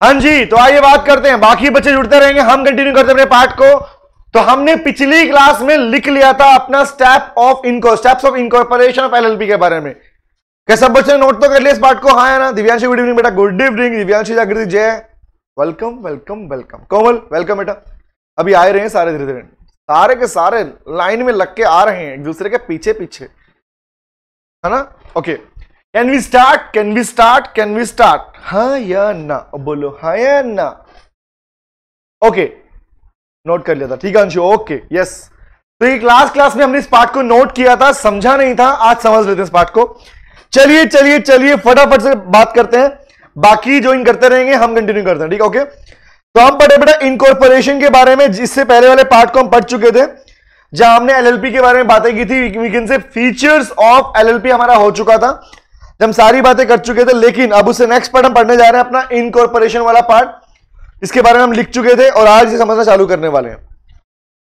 हाँ जी तो आइए बात करते हैं। बाकी बच्चे जुड़ते रहेंगे, हम कंटिन्यू करते हैं अपने पार्ट को। तो हमने पिछली क्लास में लिख लिया था अपना स्टेप ऑफ़ इनको steps of incorporation of LLP के बारे में। क्या सब बच्चे नोट तो कर लिया इस पार्ट को? हाँ ना? दिव्यांशी गुड इवनिंग बेटा। Good evening Divyanshi Jagriti, Jay. Welcome welcome welcome Komal welcome बेटा। अभी आए रहे हैं सारे धीरे धीरे। सारे के सारे लाइन में लग के आ रहे हैं, एक दूसरे के पीछे पीछे है ना? Okay can we start can we start can we start हाँ या ना बोलो हाँ या ना? ओके नोट कर लिया था। ठीक है, अंशु? ओके यस तो ये क्लास क्लास में हमने इस पार्ट को नोट किया था, समझा नहीं था, आज समझ लेते हैं इस पार्ट को। चलिए चलिए चलिए, फटाफट से बात करते हैं। बाकी ज्वाइन करते रहेंगे, हम कंटिन्यू करते हैं, ठीक है ओके तो हम पढ़े बेटा इनकॉर्पोरेशन के बारे में, जिससे पहले वाले पार्ट को हम पढ़ चुके थे, जहाँ हमने एलएलपी के बारे में बातें की थी। वीकेंड से फीचर्स ऑफ़ एलएलपी हमारा हो चुका था। हम सारी बातें कर चुके थे, लेकिन अब उससे नेक्स्ट पार्ट हम पढ़ने जा रहे हैं अपना इनकॉर्पोरेशन वाला पार्ट इसके बारे में हम लिख चुके थे और आज इसे समझना चालू करने वाले हैं।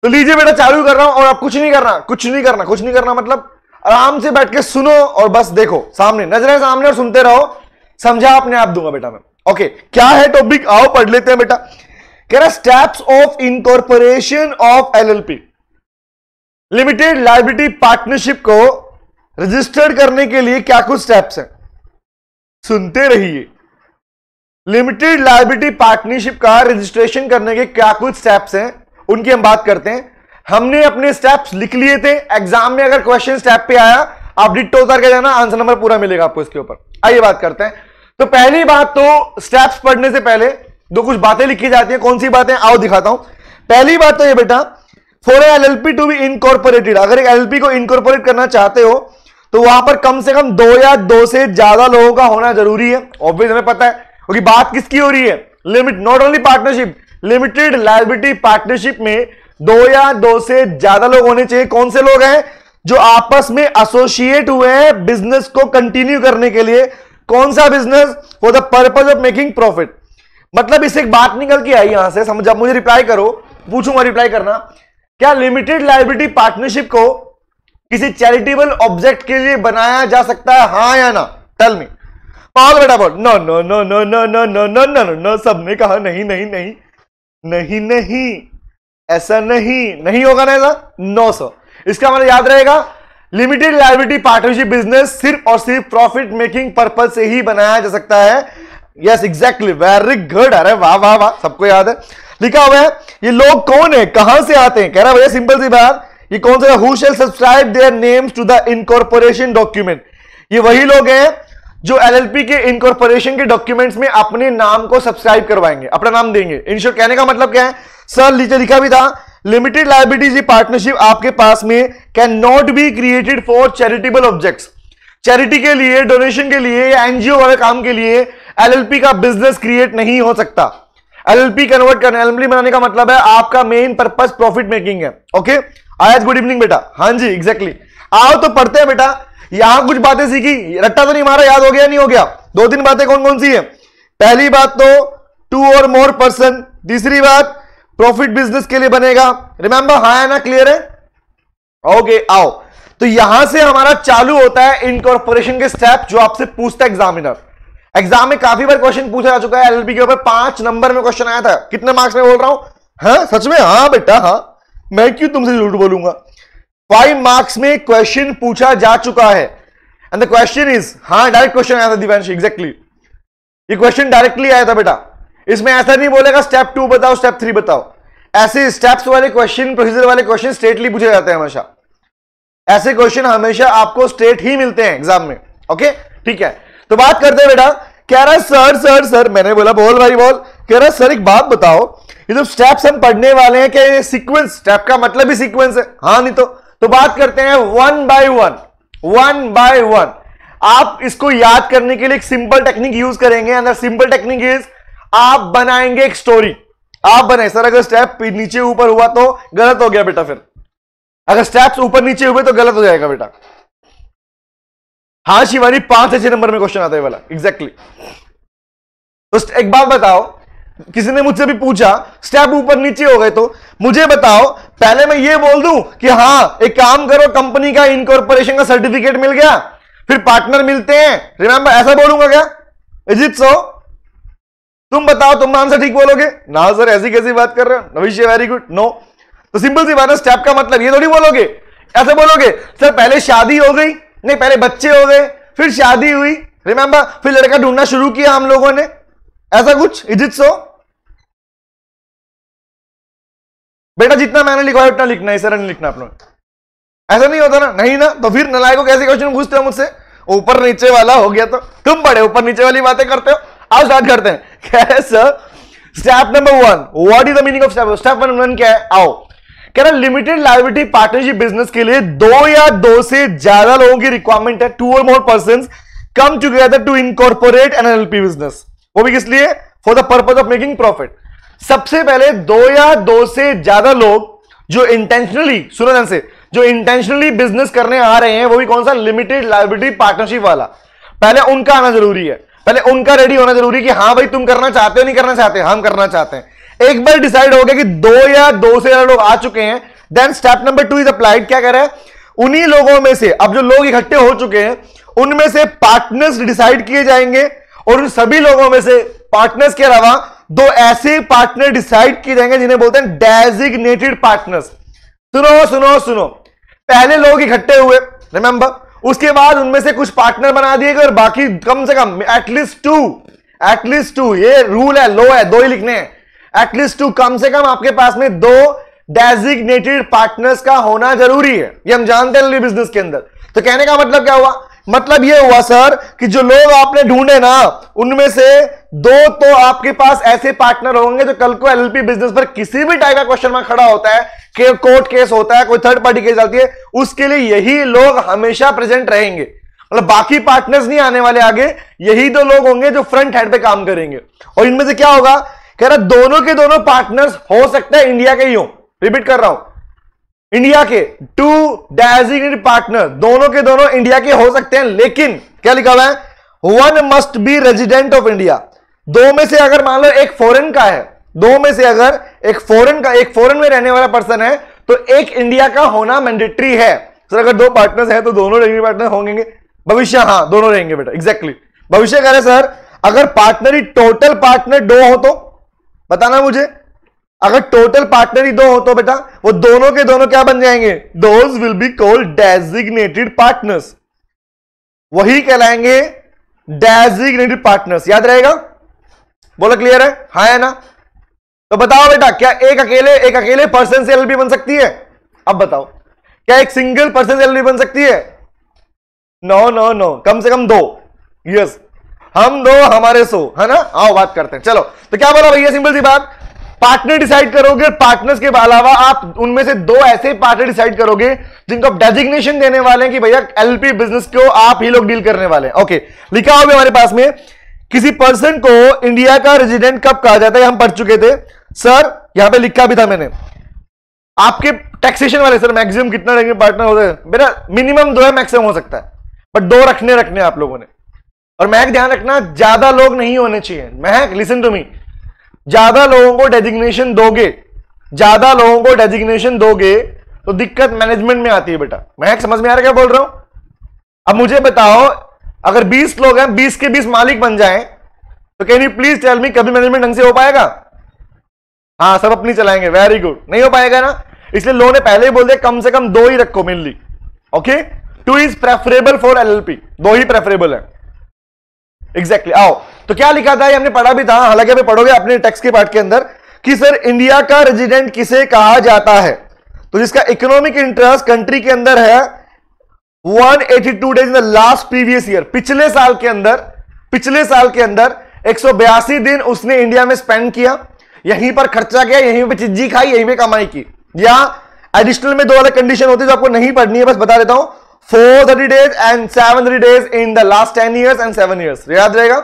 तो लीजिए बेटा, चालू कर रहा हूँ और आप कुछ नहीं करना, कुछ नहीं करना, कुछ नहीं करना मतलब आराम से बैठ के सुनो और बस देखो, सामने, नज़रें सामने और सुनते रहो। समझा अपने आप दूँगा बेटा मैं। ओके क्या है टॉपिक आओ पढ़ लेते हैं बेटा। कह रहा steps of incorporation of LLP limited liability partnership को रजिस्टर्ड करने के लिए क्या कुछ स्टेप्स हैं? सुनते रहिए। लिमिटेड लाइबिलिटी पार्टनरशिप का रजिस्ट्रेशन करने के क्या कुछ स्टेप्स हैं? उनकी हम बात करते हैं। हमने अपने स्टेप्स लिख लिए थे। एग्ज़ाम में अगर क्वेश्चन स्टेप पे आया, आप डिट्टो उतार के जाना आंसर नंबर पूरा मिलेगा आपको इसके ऊपर। आइए बात करते हैं। तो पहली बात तो स्टेप्स पढ़ने से पहले दो कुछ बातें लिखी जाती हैं। कौन सी बातें? आओ दिखाता हूँ। पहली बात तो ये बेटा for L L P to be incorporated अगर एक एल को इनकॉर्पोरेट करना चाहते हो तो वहाँ पर कम से कम दो या दो से ज़्यादा लोगों का होना ज़रूरी है। ऑब्वियस हमें पता है, क्योंकि बात किसकी हो रही है? Limit not only partnership limited liability partnership में दो या दो से ज़्यादा लोग होने चाहिए। कौन से लोग हैं? जो आपस में एसोसिएट हुए हैं बिज़नेस को कंटिन्यू करने के लिए। कौन सा business for the purpose of making profit मतलब इससे एक बात निकल के आई यहाँ से, समझ मुझे रिप्लाई करो। पूछूँगा रिप्लाई करना। क्या लिमिटेड लाइबिलिटी पार्टनरशिप को किसी चैरिटेबल ऑब्जेक्ट के लिए बनाया जा सकता है हाँ या ना टेल मी पागल बेटा बोल no no no no no no no no no no no सबने कहा नहीं नहीं नहीं नहीं नहीं ऐसा नहीं नहीं होगा ना ऐसा नो सर इसका मतलब याद रहेगा लिमिटेड लाइबिलिटी पार्टनरशिप बिज़नेस सिर्फ़ और सिर्फ़ प्रॉफिट मेकिंग पर्पज से ही बनाया जा सकता है यस एग्जैक्टली वेरी गुड अरे वाह वाह वाह सबको याद है लिखा हुआ है ये लोग कौन है कहाँ से आते हैं कह रहा भैया सिंपल सी बात ये कौन सा who? Shall subscribe their names to the incorporation document ये वही लोग हैं जो एलएलपी के इनकॉर्पोरेशन के डॉक्यूमेंट्स में अपने नाम को सब्सक्राइब करवाएँगे, अपना नाम देंगे। इनशोर कहने का मतलब क्या है? सर नीचे लिखा भी था लिमिटेड लाइबिलिटीज पार्टनरशिप आपके पास में can not be created for charitable objects charity के लिए डोनेशन के लिए या एनजीओ वाले काम के लिए एलएलपी का बिज़नेस क्रिएट नहीं हो सकता। एलएलपी कन्वर्ट करना एलएलपी बनाने का मतलब है आपका मेन पर्पस प्रॉफिट मेकिंग है ओके आज गुड इवनिंग बेटा। हाँ जी एग्जैक्टली आओ तो पढ़ते हैं बेटा। यहाँ कुछ बातें सीखी। रट्टा तो नहीं मारा, याद हो गया, नहीं हो गया? दो तीन बातें कौन कौन सी है? पहली बात तो टू और मोर पर्सन तीसरी बात प्रॉफिट बिज़नेस के लिए बनेगा। रिमेंबर हाँ है ना क्लियर है? ओके आओ। तो यहाँ से हमारा चालू होता है इनकॉर्पोरेशन के स्टेप जो आपसे पूछता है एग्जामिनर एग्ज़ाम में काफ़ी बार क्वेश्चन पूछा जा चुका है। एलएलबी के ऊपर पाँच नंबर में क्वेश्चन आया था। कितने मार्क्स में बोल रहा हूँ? हाँ सच में? हाँ बेटा हाँ। मैं क्यों तुमसे झूठ बोलूँगा? फाइव मार्क्स में क्वेश्चन पूछा जा चुका है? एंड द क्वेश्चन इज़ हाँ डायरेक्ट क्वेश्चन आया था दिव्यांश एग्जैक्टली ये क्वेश्चन डायरेक्टली आया था बेटा। इसमें ऐसा नहीं बोलेगा स्टेप टू बताओ स्टेप थ्री बताओ। ऐसे स्टेप्स वाले क्वेश्चन प्रोसीजर वाले क्वेश्चन स्टेटली पूछे जाते हैं हमेशा। ऐसे क्वेश्चन हमेशा आपको स्टेट ही मिलते हैं एग्ज़ाम में ओके ठीक है। तो बात करते हैं बेटा। कह रहा है, सर सर सर, मैंने बोला, बोल भाई, बोल। कह रहा सर, एक बात बताओ, ये जो स्टेप्स हम पढ़ने वाले हैं, क्या ये सीक्वेंस स्टेप का मतलब ही सीक्वेंस है? हाँ नहीं तो तो बात करते हैं one by one one by one आप इसको याद करने के लिए एक सिंपल टेक्निक यूज़ करेंगे अंदर सिंपल टेक्निक इज़ आप बनाएँगे एक स्टोरी आप बनाए। सर, अगर स्टेप नीचे ऊपर हुआ तो गलत हो गया बेटा फिर। अगर स्टेप्स ऊपर नीचे हुए तो गलत हो जाएगा बेटा। हाँ शिवानी, पाँच से नंबर में क्वेश्चन आता है वाला। Exactly exactly. तो एक बात बताओ किसी ने मुझसे भी पूछा स्टेप ऊपर नीचे हो गए तो मुझे बताओ, पहले मैं ये बोल दूँ कि हाँ एक काम करो कंपनी का इनकॉर्पोरेशन का सर्टिफिकेट मिल गया, फिर पार्टनर मिलते हैं। रिमेंबर ऐसा बोलूँगा क्या? इज़ इट सो तुम बताओ, तुम आंसर ठीक बोलोगे? ना सर ऐसी कैसी बात कर रहे हो? नविश्य वेरी गुड नो तो सिंपल सी बात है स्टेप का मतलब ये थोड़ी बोलोगे? ऐसे बोलोगे सर पहले शादी हो गई, नहीं, पहले बच्चे हो गए, फिर शादी हुई रिमेंबर फिर लड़का ढूंढना शुरू किया हम लोगों ने ऐसा कुछ? इज़ इट सो बेटा, जितना मैंने लिखवाया, उतना लिखना है सर नहीं लिखना लोग। ऐसा नहीं होता ना? नहीं ना तो फिर नलाय को कैसे क्वेश्चन पूछते हो मुझसे? ऊपर नीचे वाला हो गया तो। तुम बड़े ऊपर नीचे वाली बातें करते हो। आओ स्टार्ट करते हैं। Sir step number one what is the meaning of step step number one क्या है? आओ। कह रहा लिमिटेड लाइबिलिटी पार्टनरशिप बिज़नेस के लिए दो या दो से ज़्यादा लोगों की रिक्वायरमेंट है। टू और more person come together to incorporate an L business वो भी किस लिए? For the purpose of making profit सबसे पहले दो या दो से ज़्यादा लोग जो इंटेंशनली सुनो ध्यान से, जो इंटेंशनली बिज़नेस करने आ रहे हैं, वो भी कौन सा? लिमिटेड लाइबिलिटी पार्टनरशिप वाला। पहले उनका आना ज़रूरी है। पहले उनका रेडी होना ज़रूरी कि हाँ भाई, तुम करना चाहते हो, नहीं करना चाहते, हम करना चाहते हैं। एक बार डिसाइड हो गया कि दो या दो से ज़्यादा लोग आ चुके हैं then step number two is applied क्या है? उन्हीं लोगों में से, अब जो लोग इकट्ठे हो चुके हैं, उनमें से पार्टनर्स डिसाइड किए जाएँगे। और उन सभी लोगों में से पार्टनर्स के अलावा दो ऐसे पार्टनर डिसाइड किए जाएँगे जिन्हें बोलते हैं डेजिग्नेटेड पार्टनर्स सुनो सुनो सुनो। पहले लोग इकट्ठे हुए रिमेंबर उसके बाद उनमें से कुछ पार्टनर बना दिए गए और बाकी कम से कम at least two at least two ये रूल है लो है, दो ही लिखने हैं। एटलीस्ट टू कम से कम आपके पास में दो डेजिग्नेटेड पार्टनर्स का होना ज़रूरी है। ये हम जानते हैं बिज़नेस के अंदर। तो कहने का मतलब क्या हुआ? मतलब ये हुआ, सर, कि जो लोग आपने ढूंढे ना, उनमें से दो तो आपके पास ऐसे पार्टनर होंगे जो कल को एलएलपी बिज़नेस पर किसी भी टाइप का क्वेश्चन मार्क खड़ा होता है, कि कोर्ट केस होता है, कोई थर्ड पार्टी केस आती है, उसके लिए यही लोग हमेशा प्रेजेंट रहेंगे। मतलब बाकी पार्टनर्स नहीं आने वाले आगे, यही दो लोग होंगे जो फ्रंट हेड पे काम करेंगे। और इनमें से क्या होगा, कह रहा, दोनों के दोनों पार्टनर्स हो सकते हैं, इंडिया के ही हो। रिपीट कर रहा हूँ। इंडिया के टू डेजिग्नेटेड पार्टनर दोनों के दोनों इंडिया के हो सकते हैं, लेकिन क्या लिखा हुआ है? One must be resident of India दो में से अगर मान लो एक फॉरेन का है, दो में से अगर एक फॉरेन का, एक फॉरेन में रहने वाला पर्सन है तो एक इंडिया का होना मैंडेटरी है। सर, अगर दो पार्टनर्स हैं तो दोनों रेंगे पार्टनर होंगे भविष्य हाँ दोनों रहेंगे बेटा एग्जैक्टली भविष्य कह रहे सर, अगर पार्टनर टोटल पार्टनर दो हो तो बताना मुझे। अगर टोटल पार्टनर ही दो हो तो बेटा, वो दोनों के दोनों क्या बन जाएँगे? Those will be called designated partners वही कहलाएँगे डेजिग्नेटेड पार्टनर्स याद रहेगा? बोलो क्लियर है? हाँ है ना? तो बताओ बेटा, क्या एक अकेले एक अकेले पर्सन से एलबी बन सकती है? अब बताओ। क्या एक सिंगल पर्सन से एलबी बन सकती है? नो नो नो कम से कम दो। यस हम दो, हमारे सो। है ना? आओ, बात करते हैं। चलो। तो क्या बोला भैया? सिंपल सी बात। पार्टनर डिसाइड करोगे, पार्टनर्स के अलावा आप उनमें से दो ऐसे पार्टनर डिसाइड करोगे, जिनको आप डेजिग्नेशन देने वाले हैं कि भैया एलपी बिज़नेस को आप ही लोग डील करने वाले हैं। ओके, लिखा होगा हमारे पास में, किसी पर्सन को इंडिया का रेजिडेंट कब कहा जाता है हम पढ़ चुके थे। सर, यहाँ पे लिखा भी था मैंने। आपके टैक्सेशन वाले, सर मैक्सिमम कितना रहेंगे पार्टनर होते हैं? मेरा मिनिमम दो है मैक्सिमम हो सकता है। बट दो रखने रखने आप लोगों ने। और महक ध्यान रखना, ज़्यादा लोग नहीं होने चाहिए। महक लिसन टू मी ज़्यादा लोगों को डेजिग्नेशन दोगे, ज़्यादा लोगों को डेजिग्नेशन दोगे तो दिक्कत मैनेजमेंट में आती है बेटा। मैं समझ में आ रहा क्या बोल रहा हूँ? अब मुझे बताओ, अगर 20 लोग हैं 20 के 20 मालिक बन जाएँ तो can you please tell me कभी मैनेजमेंट ढंग से हो पाएगा? हाँ सब अपनी चलाएँगे वेरी गुड नहीं हो पाएगा ना? इसलिए लोगों ने पहले ही बोल दिया, कम से कम दो ही रखो mainly okay two is preferable for LLP दो ही प्रेफरेबल है। Exactly exactly. आओ। तो क्या लिखा था? ये हमने पढ़ा भी था। हालाँकि अभी पढ़ोगे अपने टेक्स्ट के पार्ट के अंदर कि सर इंडिया का रेजिडेंट किसे कहा जाता है? तो जिसका इकोनॉमिक इंटरेस्ट कंट्री के अंदर है 182 days in the last previous year पिछले साल के अंदर, पिछले साल के अंदर एक दिन उसने इंडिया में स्पेंड किया। यहीं पर खर्चा किया, यहीं पर चिज्जी खाई, यहीं पे कमाई की। या एडिशनल में दो अलग कंडीशन होती है जो आपको नहीं पढ़नी है, बस बता देता हूँ। Four thirty days and seven thirty days in the last ten years and seven years याद रहेगा?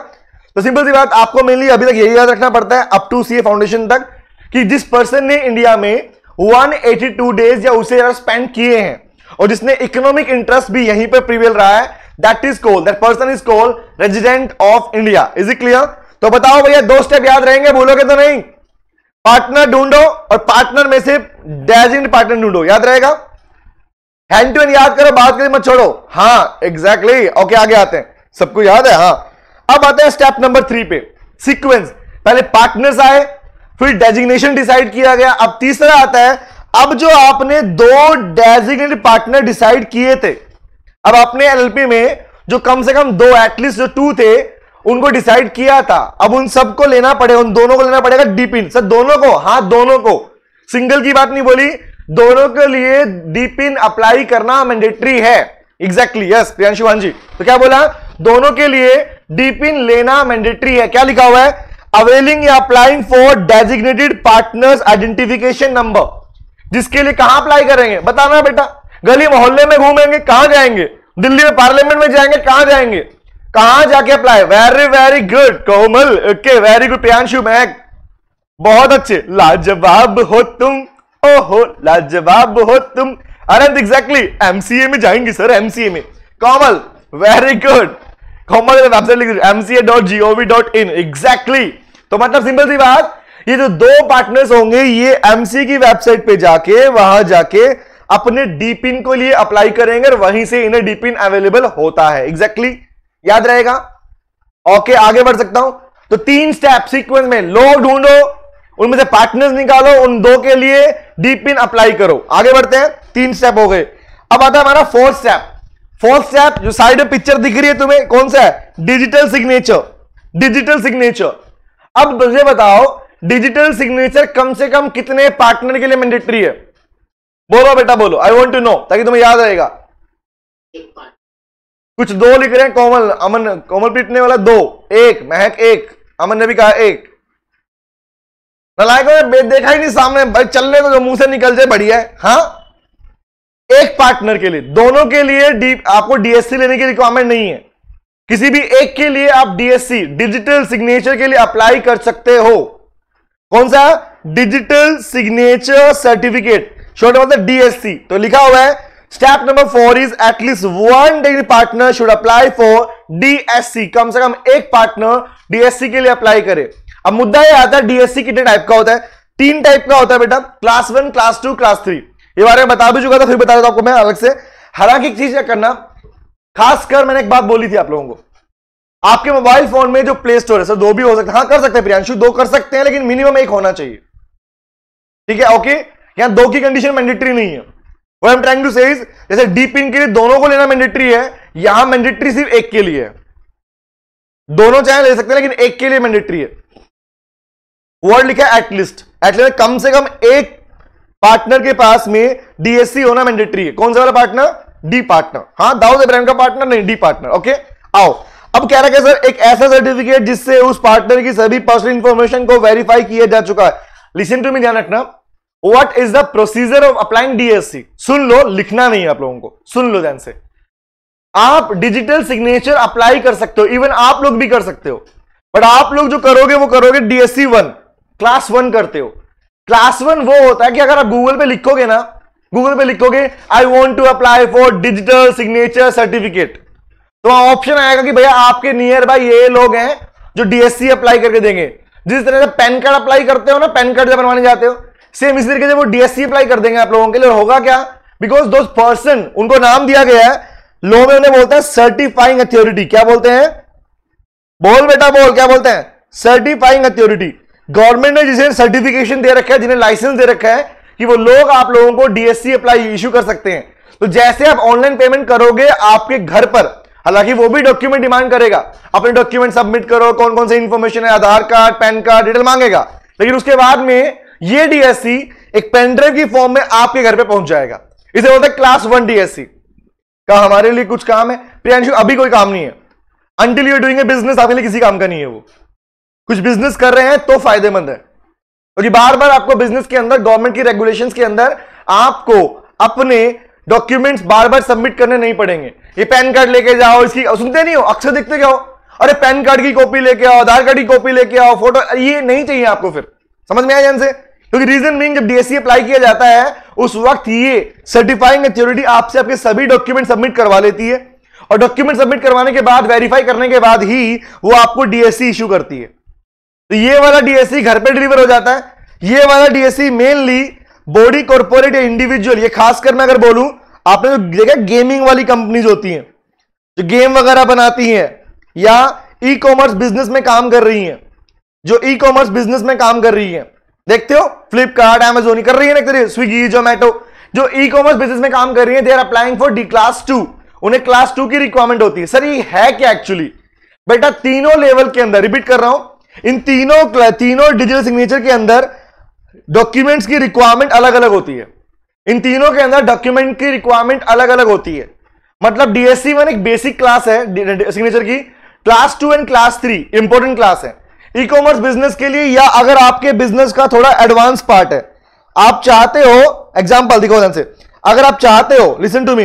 तो सिंपल सी बात आपको मेनली अभी तक यही याद रखना पड़ता है अप टू सी फाउंडेशन तक कि जिस पर्सन ने इंडिया में 182 डेज़ या उससे ज़्यादा स्पेंड किए हैं और जिसने इकोनॉमिक इंटरेस्ट भी यहीं पर प्रिवेल रहा है that is call that person is call resident of India is it clear तो बताओ भैया दो स्टेप याद रहेंगे बोलोगे तो नहीं? पार्टनर ढूंढो और पार्टनर में से डेजिंग पार्टनर ढूंढो याद रहेगा? हैंड टू हैंड याद करो बात करें मत छोड़ो। हाँ एग्जैक्टली exactly. ओके okay, आगे आते हैं। सबको याद है? हाँ। अब आते हैं स्टेप नंबर थ्री पे। सीक्वेंस पहले पार्टनर्स आए, फिर डेजिग्नेशन डिसाइड किया गया। अब तीसरा आता है, अब जो आपने दो डेजिग्नेटेड पार्टनर डिसाइड किए थे, अब आपने एलएलपी में जो कम से कम दो एटलीस्ट जो टू थे, उनको डिसाइड किया था। अब उन सबको लेना पड़ेगा उन दोनों को लेना पड़ेगा डीपिन सर, दोनों को? हाँ दोनों को। सिंगल की बात नहीं बोली। दोनों के लिए डीपिन अप्लाई करना मैंडेटरी है। एग्जैक्टली यस प्रियांशु जी तो क्या बोला? दोनों के लिए डीपिन लेना मैंडेटरी है। क्या लिखा हुआ है? अवेलिंग या applying for designated partners identification number जिसके लिए कहाँ अप्लाई करेंगे? बताना बेटा। गली मोहल्ले में घूमेंगे, कहाँ जाएँगे? दिल्ली में पार्लियामेंट में जाएँगे, कहाँ जाएँगे? कहाँ जाके apply very very good Komal. Okay very good Priyanshu Mahak बहुत अच्छे। लाजवाब हो तुम। ओहो, लाजवाब हो तुम। अनंत एग्जैक्टली एमसीए में जाएँगे सर एमसीए में। Komal very good Komal MCA dot GOV dot in exactly तो मतलब सिंपल सी बात ये जो दो पार्टनर्स होंगे ये एमसी की वेबसाइट पे जाके वहाँ जाके अपने डीपिन को लिए अप्लाई करेंगे और वहीं से इन्हें डीपिन अवेलेबल होता है। एग्जैक्टली exactly, याद रहेगा? ओके आगे बढ़ सकता हूँ। तो तीन स्टेप सीक्वेंस में लोग ढूंढो उनमें से पार्टनर्स निकालो उन दो के लिए डीप पिन अप्लाई करो। आगे बढ़ते हैं। तीन स्टेप हो गए। अब आता है हमारा फोर्थ स्टेप फोर्थ स्टेप जो साइड में पिक्चर दिख रही है तुम्हें, कौन सा है? डिजिटल सिग्नेचर डिजिटल सिग्नेचर अब मुझे बताओ डिजिटल सिग्नेचर कम से कम कितने पार्टनर के लिए मैंडेटरी है? बोलो बेटा, बोलो. आई वॉन्ट टू नो ताकि तुम्हें याद रहेगा. कुछ दो लिख रहे हैं, कोमल, अमन, कोमल पीटने वाला दो. एक, महक एक. अमन ने भी कहा एक. नलायकों ने देखा ही नहीं सामने, भाई चलने को जो मुँह से निकल जाए, बढ़िया है. हाँ? एक पार्टनर के लिए। दोनों के लिए डी आपको डीएससी लेने की रिक्वायरमेंट नहीं है। किसी भी एक के लिए आप डीएससी डिजिटल सिग्नेचर के लिए अप्लाई कर सकते हो। कौन सा? डिजिटल सिग्नेचर सर्टिफिकेट शॉर्ट मतलब डीएससी तो लिखा हुआ है step number four is at least one degree partner should apply for DSC कम से कम एक पार्टनर डीएससी के लिए अप्लाई करे। अब मुद्दा यह आता है डीएससी कितने टाइप का होता है? तीन टाइप का होता है बेटा। Class one class two class three ये बारे में बता भी चुका था, फिर बता देता आपको मैं अलग से। हालाँकि एक चीज़ करना, खासकर मैंने एक बात बोली थी आप लोगों को। आपके मोबाइल फ़ोन में जो प्ले स्टोर है, सर, दो भी हो सकते हैं। हाँ कर सकते हैं प्रियांशु, दो कर सकते हैं, लेकिन मिनिमम एक होना चाहिए। ठीक है ओके यहाँ दो की कंडीशन मैंडेटरी नहीं है। वो एम ट्राइंग टू से जैसे डीप इन के लिए दोनों को लेना मैंडेटरी है, यहाँ मैंडेटरी सिर्फ़ एक के लिए है। दोनों चाहे ले सकते हैं, लेकिन एक के लिए मैंडेटरी है। वर्ड लिखा है एटलीस्ट एटलीस्ट कम से कम एक पार्टनर के पास में डीएससी होना मैंडेटरी है। कौन सा वाला पार्टनर डी पार्टनर हाँ दाऊद इब्राहिम का पार्टनर नहीं डी पार्टनर ओके आओ। अब कह रहा है सर, एक ऐसा सर्टिफिकेट जिससे उस पार्टनर की सभी पर्सनल इंफॉर्मेशन को वेरीफाई किया जा चुका है। लिसन टू मी ध्यान रखना। What is the procedure of applying DSC सुन लो, लिखना नहीं है आप लोगों को। सुन लो ध्यान से। आप डिजिटल सिग्नेचर अप्लाई कर सकते हो। इवन आप लोग भी कर सकते हो। बट आप लोग जो करोगे, वो करोगे डीएससी वन क्लास वन करते हो। क्लास वन वो होता है कि अगर आप गूगल पे लिखोगे ना गूगल पे लिखोगे I want to apply for digital signature certificate तो वहाँ ऑप्शन आएगा कि भैया आपके नियर बाय ये लोग हैं जो डीएससी अप्लाई करके देंगे। जिस तरह से पैन कार्ड अप्लाई करते हो ना, पैन कार्ड जब बनवाने जाते हो सेम इस तरीके से वो डीएससी अप्लाई कर देंगे आप लोगों के लिए। होगा क्या? बिकॉज़ दो पर्सन उनको नाम दिया गया है लो में उन्हें बोलते हैं सर्टिफाइंग अथॉरिटी क्या बोलते हैं? बोल बेटा, बोल, क्या बोलते हैं? सर्टिफाइंग अथॉरिटी गवर्नमेंट ने जिसे सर्टिफिकेशन दे रखा है, जिन्हें लाइसेंस दे रखा है, कि वो लोग आप लोगों को डीएससी अप्लाई इश्यू कर सकते हैं। तो जैसे आप ऑनलाइन पेमेंट करोगे आपके घर पर, हालाँकि वो भी डॉक्यूमेंट डिमांड करेगा, अपने डॉक्यूमेंट सबमिट करो कौन कौन से इंफॉर्मेशन है, Aadhaar card PAN card detail मांगेगा। लेकिन उसके बाद में ये डीएससी एक पेनड्राइव की फॉर्म में आपके घर पे पहुँच जाएगा। इसे बोलते क्लास वन डीएससी का हमारे लिए कुछ काम है? प्रियांशु, अभी कोई काम नहीं है। अंटिल यू डूइंग बिज़नेस आपके लिए किसी काम का नहीं है वो। कुछ बिज़नेस कर रहे हैं तो फ़ायदेमंद है। क्योंकि तो बार बार आपको बिज़नेस के अंदर गवर्नमेंट की रेगुलेशंस के अंदर, आपको अपने डॉक्यूमेंट्स बार बार सबमिट करने नहीं पड़ेंगे। ये पैन कार्ड लेके जाओ, इसकी, सुनते नहीं हो? अक्सर दिखते क्या हो? अरे पैन कार्ड की कॉपी लेके आओ, आधार कार्ड की कॉपी लेके आओ फ़ोटो ये नहीं चाहिए आपको फिर। समझ में आया से क्योंकि रीजन मीन जब डीएससी अप्लाई किया जाता है, उस वक्त ये सर्टिफाइंग अथॉरिटी आपसे आपके सभी डॉक्यूमेंट सबमिट करवा लेती है। और डॉक्यूमेंट सबमिट करवाने के बाद वेरीफाई करने के बाद ही वो आपको डीएससी इश्यू करती है। तो ये वाला डीएससी घर पे डिलीवर हो जाता है। ये वाला डीएससी मेनली बॉडी कॉर्पोरेट या इंडिविजुअल ये खासकर मैं अगर बोलूँ, आपने जो देखा गेमिंग वाली कंपनीज़ होती हैं, जो गेम वगैरह बनाती हैं या ई कॉमर्स बिज़नेस में काम कर रही हैं, जो ई कॉमर्स बिज़नेस में काम कर रही है। देखते हो फ्लिपकार्ट एमेजोन कर रही है ना स्विगी जोमेटो जो ई कॉमर्स बिज़नेस में काम कर रही है they are applying for D class two उन्हें क्लास टू की रिक्वायरमेंट होती है। सर, ये है क्या एक्चुअली बेटा, तीनों लेवल के अंदर रिपीट कर रहा हूँ इन तीनों तीनों डिजिटल सिग्नेचर के अंदर डॉक्यूमेंट्स की रिक्वायरमेंट अलग अलग होती है। इन तीनों के अंदर डॉक्यूमेंट की रिक्वायरमेंट अलग अलग होती है। मतलब डीएससी वन एक बेसिक क्लास है सिग्नेचर की। Class two and class three important class है। ई कॉमर्स बिज़नेस के लिए या अगर आपके बिज़नेस का थोड़ा एडवांस पार्ट है। आप चाहते हो एग्ज़ाम्पल दिखो से। अगर आप चाहते हो लिसन टू मी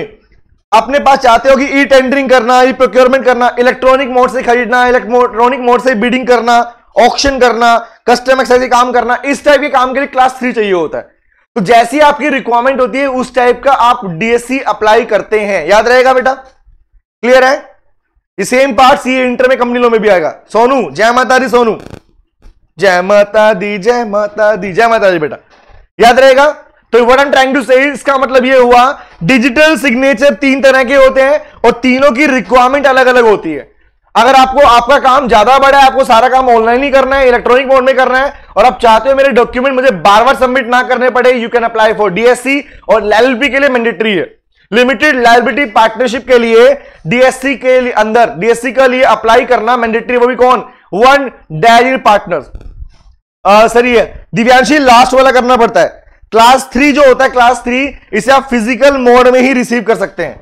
अपने पास चाहते हो कि ई टेंडरिंग करना ई प्रोक्योरमेंट करना इलेक्ट्रॉनिक मोड से खरीदना इलेक्ट्रॉनिक मोड से बिडिंग करना ऑक्शन करना कस्टम एक्साइज काम करना, इस टाइप के काम के लिए क्लास थ्री चाहिए होता है। तो जैसी आपकी रिक्वायरमेंट होती है, उस टाइप का आप डीएससी अप्लाई करते हैं। याद रहेगा बेटा? क्लियर है? ये सेम पार्ट सी इंटर में कंपनी लो में भी आएगा। सोनू, जय माता दी, सोनू। जय माता दी, जय माता दी, जय माता दी बेटा। याद रहेगा? तो what I am trying to say इसका मतलब ये हुआ डिजिटल सिग्नेचर तीन तरह के होते हैं और तीनों की रिक्वायरमेंट अलग अलग होती है। अगर आपको, आपका काम ज़्यादा बड़ा है, आपको सारा काम ऑनलाइन ही करना है इलेक्ट्रॉनिक मोड में करना है, और आप चाहते हो मेरे डॉक्यूमेंट मुझे बार बार सबमिट ना करने पड़े you can apply for DSC और एलएलपी के लिए मैंडेटरी है। लिमिटेड लाइबिलिटी पार्टनरशिप के लिए डीएससी के लिए अंदर डीएससी के लिए अप्लाई करना मैंडेटरी वो भी कौन? वन डायरी पार्टनर सही है दिव्यांशी लास्ट वाला करना पड़ता है। क्लास थ्री जो होता है, क्लास थ्री, इसे आप फ़िज़िकल मोड में ही रिसीव कर सकते हैं।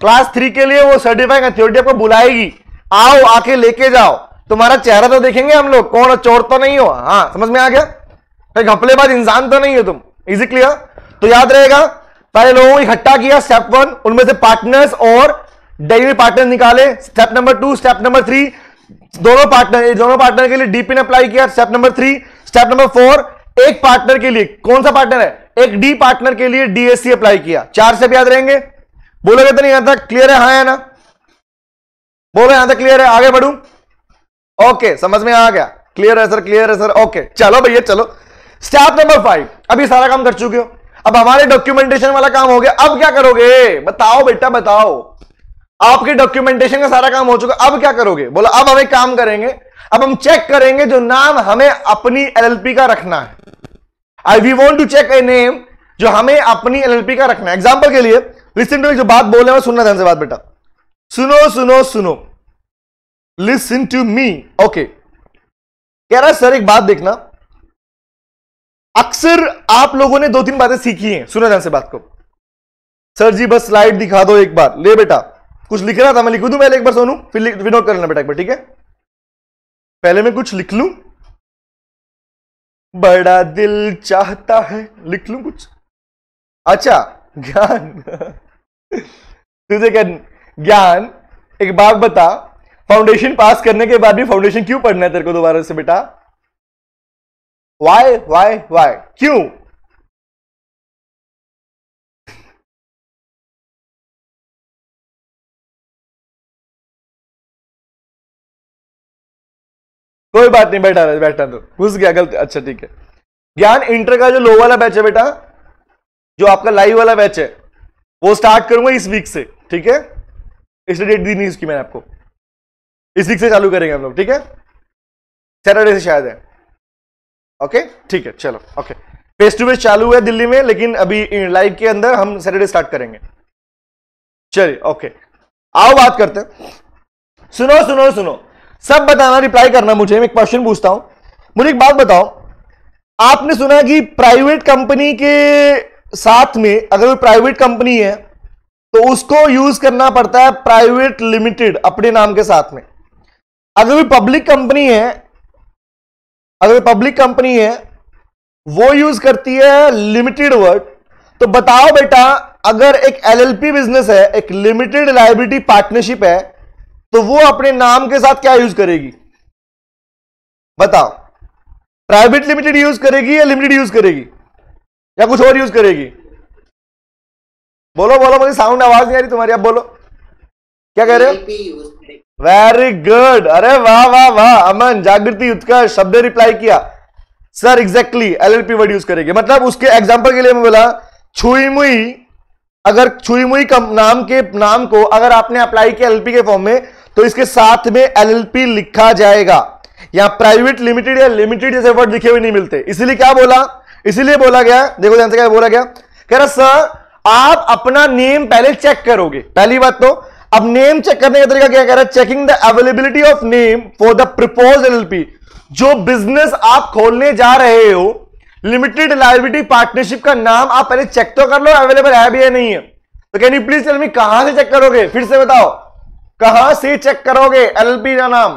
क्लास थ्री के लिए वो सर्टिफाइड अथॉरिटी आपको बुलाएगी। आओ, आके लेके जाओ। तुम्हारा चेहरा तो देखेंगे हम लोग। कौन चोर तो नहीं हो। हाँ समझ में आ गया? घपले घपलेबाज इंसान तो नहीं हो तुम। इजी क्लियर तो याद रहेगा, पहले लोगों को इकट्ठा किया स्टेप वन उनमें से पार्टनर्स और डेली पार्टनर निकाले। Step number two step number three दोनों पार्टनर दोनों पार्टनर के लिए डीपी ने अप्लाई किया। Step number three step number four एक पार्टनर के लिए, कौन सा पार्टनर है? एक डी पार्टनर के लिए डीएससी अप्लाई किया। चार से याद रहेंगे। बोलोगे तो नहीं आता क्लियर है? हाँ है ना? बोलो, यहाँ तक क्लियर है? आगे बढ़ू? ओके समझ में आ गया। क्लियर है सर क्लियर है सर ओके चलो भैया, चलो। स्टेप नंबर फाइव अभी सारा काम कर चुके हो। अब हमारे डॉक्यूमेंटेशन वाला काम हो गया। अब क्या करोगे? बताओ बेटा, बताओ। आपके डॉक्यूमेंटेशन का सारा काम हो चुका। अब क्या करोगे? बोला, अब हम एक काम करेंगे। अब हम चेक करेंगे जो नाम हमें अपनी एलएलपी का रखना है। I we want to check a name जो हमें अपनी एलएलपी का रखना है। एग्ज़ाम्पल के लिए लिसन टू जो बात बोले मैं सुनना ध्यान से बात बेटा। सुनो सुनो सुनो। लिसन टू मी ओके कह रहा है, सर, एक बात देखना। अक्सर आप लोगों ने दो तीन बातें सीखी हैं। सुनो ध्यान से बात को। सर जी, बस स्लाइड दिखा दो एक बार। ले बेटा। कुछ लिख रहा था, मैं लिख दूँ पहले एक बार सोनू? फिर फिर नोट कर लेना बेटा एक बार, ठीक है? पहले मैं कुछ लिख लू। बड़ा दिल चाहता है, लिख लू कुछ। अच्छा ज्ञान। तुझे क्या, ज्ञान? एक बात बता फाउंडेशन पास करने के बाद भी फाउंडेशन क्यों पढ़ना है तेरे को दोबारा से बेटा? वाई वाई वाई क्यों? कोई बात नहीं, बैठा रहे, बैठा तो। घुस गया, गलत अच्छा ठीक है। ज्ञान इंटर का जो लो वाला बैच है बेटा, जो आपका लाइव वाला बैच है, वो स्टार्ट करूँगा इस वीक से, ठीक है? इसलिए डेट दी नहीं उसकी मैंने आपको। इस वीक से चालू करेंगे हम लोग, ठीक है? सैटरडे से शायद है। ओके ठीक है, चलो ओके फेस टू फेस चालू है दिल्ली में, लेकिन अभी लाइव के अंदर हम सैटरडे स्टार्ट करेंगे। चलिए ओके आओ बात करते सुनो सुनो सुनो। सब बताना रिप्लाई करना मुझे, मैं एक क्वेश्चन पूछता हूँ। मुझे एक बात बताओ। आपने सुना कि प्राइवेट कंपनी के साथ में अगर कोई प्राइवेट कंपनी है तो उसको यूज़ करना पड़ता है प्राइवेट लिमिटेड अपने नाम के साथ में। अगर कोई पब्लिक कंपनी है, अगर पब्लिक कंपनी है, वो यूज़ करती है लिमिटेड वर्ड तो बताओ बेटा, अगर एक एलएलपी बिज़नेस है, एक लिमिटेड लाइबिलिटी पार्टनरशिप है तो वो अपने नाम के साथ क्या यूज़ करेगी? बताओ। प्राइवेट लिमिटेड यूज़ करेगी या लिमिटेड यूज़ करेगी? या कुछ और यूज़ करेगी? बोलो बोलो मुझे साउंड आवाज़ नहीं आ रही तुम्हारी अब बोलो। क्या कह रहे हो? वेरी गुड अरे वाह वाह वाह अमन जागृति उत्कर्ष शब्द रिप्लाई किया। Sir exactly LLP word use करेंगे। मतलब उसके एग्ज़ाम्पल के लिए मैं बोला छुई मुई अगर छुई मुई नाम के नाम को अगर आपने अप्लाई किया एलएलपी के फॉर्म में तो इसके साथ में एलएलपी लिखा जाएगा। या प्राइवेट लिमिटेड या लिमिटेड जैसे वर्ड लिखे हुए नहीं मिलते। इसीलिए क्या बोला? इसीलिए बोला गया। देखो ध्यान से क्या बोला गया। कह रहा, सर, आप अपना नेम पहले चेक करोगे। पहली बात तो अब नेम चेक करने का तरीका क्या कह रहा है checking the availability of name for the propose LLP जो बिज़नेस आप खोलने जा रहे हो लिमिटेड लाइबिलिटी पार्टनरशिप का नाम आप पहले चेक तो कर लो अवेलेबल है भी या नहीं है। तो can you please tell me कहाँ से चेक करोगे? फिर से बताओ। कहाँ से चेक करोगे? एलएलपी का नाम।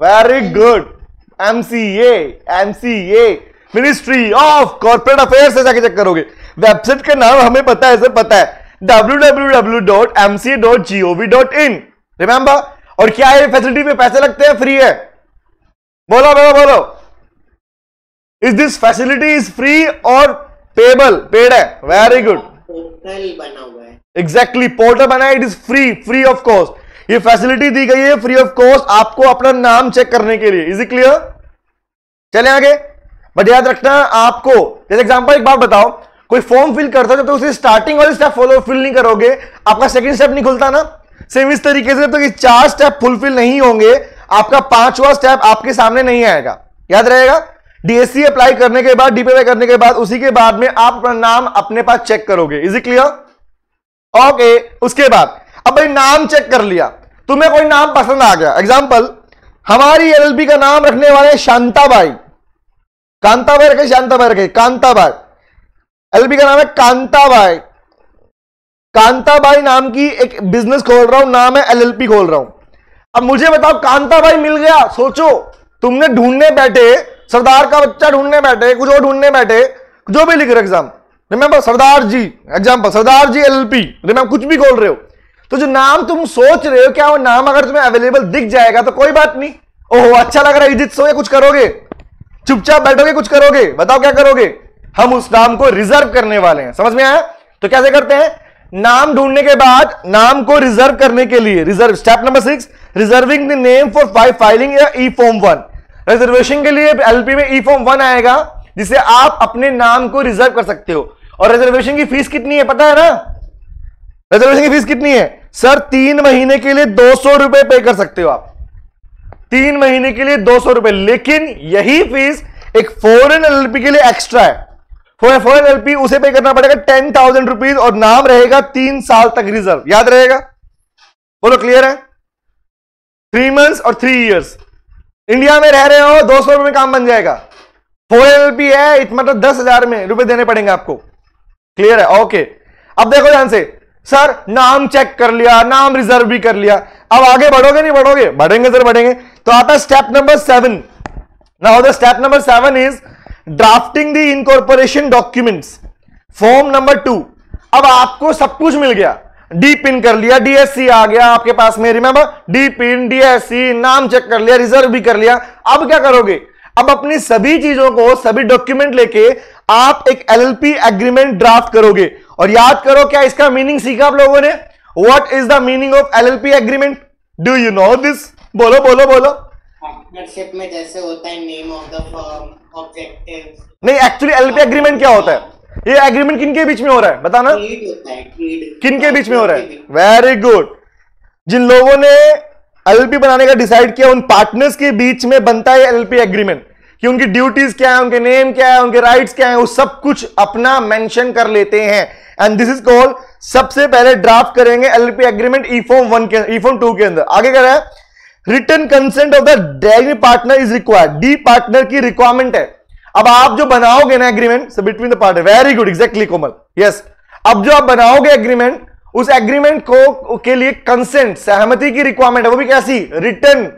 Very good MCA MCA ministry of corporate affair से जाके चेक करोगे। वेबसाइट का नाम हमें पता है सर पता है। Www.mc.gov.in रिमेंबर और क्या है फैसिलिटी पे पैसे लगते हैं? फ्री है। बोलो बोलो बोलो। Is this facility is free और पेबल पेड है। वेरी गुड पोर्टल बना हुआ है। एग्जैक्टली पोर्टल बना है it is free free of cost ये फैसिलिटी दी गई है फ्री ऑफ़ कॉस्ट आपको अपना नाम चेक करने के लिए। इज़ इट क्लियर चले आगे। बट याद रखना, आपको, जैसे एग्जांपल एक बात बताओ, कोई फॉर्म फिल करता है जब तो उसे स्टार्टिंग वाले स्टेप फॉलो फिल नहीं करोगे। आपका सेकंड स्टेप नहीं खुलता ना। सेम इस तरीके से तक तो चार स्टेप फुलफिल नहीं होंगे, आपका पांचवा स्टेप आपके सामने नहीं आएगा। याद रहेगा? डीएससी अप्लाई करने के बाद डीपीआई करने के बाद, उसी के बाद में आप अपना नाम अपने पास चेक करोगे। इज़ इट क्लियर ओके उसके बाद। अब भाई नाम चेक कर लिया। तुम्हें कोई नाम पसंद आ गया। एग्ज़ाम्पल हमारी एलएलबी का नाम रखने वाले शांताबाई। कांताबाई रखे, शांताबाई रखे, कांताबाई। एलएलबी का नाम है कांताबाई। कांताबाई नाम की एक बिज़नेस खोल रहा हूँ, नाम है एलएलपी खोल रहा हूँ। अब मुझे बताओ, कांताबाई मिल गया? सोचो, तुमने ढूँढने बैठे, सरदार का बच्चा ढूँढने बैठे, कुछ और ढूँढने बैठे, जो भी लिख रहे exam remember Sardar ji example Sardar ji LLP remember कुछ भी खोल रहे हो। तो जो नाम तुम सोच रहे हो, क्या वो नाम अगर तुम्हें अवेलेबल दिख जाएगा तो कोई बात नहीं। ओहो अच्छा लग रहा है इजित सो कुछ करोगे? चुपचाप बैठोगे, कुछ करोगे? बताओ क्या करोगे? हम उस नाम को रिज़र्व करने वाले हैं। समझ में आया? तो कैसे करते हैं? नाम ढूँढने के बाद, नाम को रिज़र्व करने के लिए reserve step number six reserving the name for five filing या ई फॉर्म वन रिजर्वेशन के लिए एलपी में ई फॉर्म वन आएगा जिसे आप अपने नाम को रिज़र्व कर सकते हो। और रिजर्वेशन की फ़ीस कितनी है, पता है ना? रिजर्वेशन की फ़ीस कितनी है? सर, तीन महीने के लिए दो सौ रुपए पे कर सकते हो आप। तीन महीने के लिए दो सौ रुपए, लेकिन यही फ़ीस एक फॉरेन एलपी के लिए एक्स्ट्रा है। फॉरेन एलपी उसे पे करना पड़ेगा टेन थाउज़ेंड रुपीज़ और नाम रहेगा तीन साल तक रिज़र्व याद रहेगा? बोलो क्लियर है? थ्री मंथ्स और थ्री इयर्स इंडिया में रह रहे हो, दो सौ रुपए में काम बन जाएगा। फोर एल है मतलब दस हज़ार में रुपए देने पड़ेंगे आपको। क्लियर है? ओके अब देखो ध्यान से। सर, नाम चेक कर लिया, नाम रिज़र्व भी कर लिया। अब आगे बढ़ोगे, नहीं बढ़ोगे? बढ़ेंगे सर बढ़ेंगे। तो आता है step number seven now the step number seven is drafting the incorporation documents form number two अब आपको सब कुछ मिल गया। डी पिन कर लिया डीएससी आ गया आपके पास में रिमेंबर डी पिन डीएससी नाम चेक कर लिया रिज़र्व भी कर लिया। अब क्या करोगे? अब अपनी सभी चीज़ों को सभी डॉक्यूमेंट लेके आप एक एलएलपी एग्रीमेंट ड्राफ्ट करोगे। और याद करो क्या इसका मीनिंग सीखा आप लोगों ने? What is the meaning of LLP agreement do you know this बोलो बोलो बोलो। पार्टनरशिप में जैसे होता है name of the firm objective नहीं एक्चुअली एलएलपी एग्रीमेंट क्या होता है? ये एग्रीमेंट किन के बीच में हो रहा है? बताना। किन के बीच में हो रहा है? वेरी गुड जिन लोगों ने एलपी बनाने का डिसाइड किया, उन पार्टनर्स के बीच में बनता है एलपी एग्रीमेंट। कि उनकी ड्यूटीज़ क्या है, उनके नेम क्या है, उनके राइट्स क्या है, वो सब कुछ अपना मेंशन कर लेते हैं। एंड दिस इज़ कॉल्ड सबसे पहले ड्राफ्ट करेंगे LP agreement e form one के ई फॉर्म टू के अंदर। आगे क्या है written consent of the daily partner is required D partner की रिक्वायरमेंट है। अब आप जो बनाओगे ना agreement between the partner very good exactly Komal. Yes अब जो आप बनाओगे एग्रीमेंट उस एग्रीमेंट को, के लिए कंसेंट सहमति की रिक्वायरमेंट है, वो भी कैसी? रिटर्न